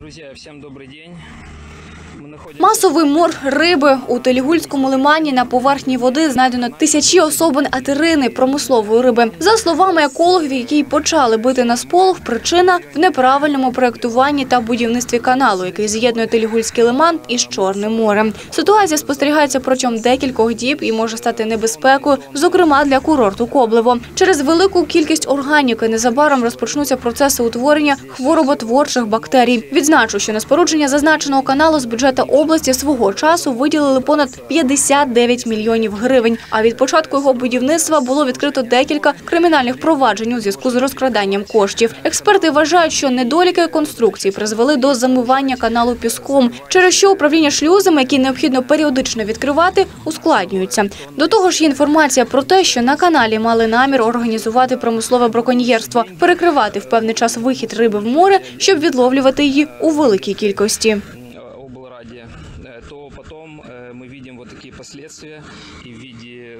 Друзья, всем добрый день. Масовий мор риби у Телігульському лимані на поверхні води знайдено тисячі особин атерини промислової риби. За словами екологів, які почали бити на сполох, причина в неправильному проектуванні та будівництві каналу, який з'єднує Телігульський лиман із Чорним морем. Ситуація спостерігається протягом декількох діб і може стати небезпекою, зокрема для курорту Коблево. Через велику кількість органіки незабаром розпочнуться процеси утворення хвороботворчих бактерій. Відзначу, що на спорудження зазначеного каналу з бюджету області свого часу виділили понад 59 мільйонів гривень. А від початку його будівництва було відкрито декілька кримінальних проваджень у зв'язку з розкраданням коштів. Експерти вважають, що недоліки конструкції призвели до замивання каналу піском, через що управління шлюзами, які необхідно періодично відкривати, ускладнюються. До того ж, є інформація про те, що на каналі мали намір організувати промислове браконьєрство, перекривати в певний час вихід риби в море, щоб відловлювати її у великій кількості. Потом э, мы видим вот такие последствия и в виде